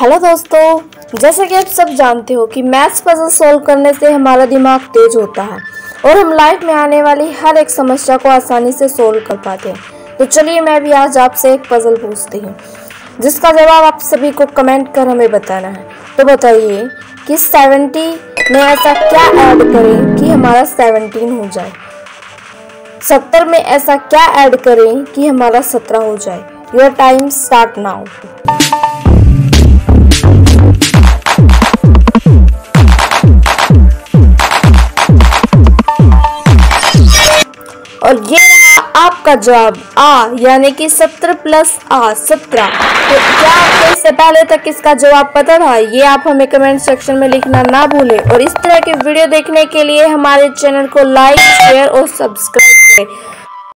Hello दोस्तों, जैसा कि आप सब जानते हो कि मैथ्स पजल सॉल्व करने से हमारा दिमाग तेज होता है और हम लाइफ में आने वाली हर एक समस्या को आसानी से सॉल्व कर पाते हैं। तो चलिए मैं भी आज आपसे एक पजल पूछती हूँ, जिसका जवाब आप सभी को कमेंट कर हमें बताना है। तो बताइए कि सेवेंटी में ऐसा क्या ऐड करें कि हमारा सेवनटीन हो जाए? सत्तर में ऐसा क्या ऐड करें कि हमारा सत्रह हो जाए? योर टाइम स्टार्ट नाउ और ये रहा आपका जवाब आ यानी कि सत्रह प्लस आ सत्रह। तो क्या आपको इससे पहले तक इसका जवाब पता था? ये आप हमें कमेंट सेक्शन में लिखना ना भूलें। और इस तरह के वीडियो देखने के लिए हमारे चैनल को लाइक शेयर और सब्सक्राइब करें।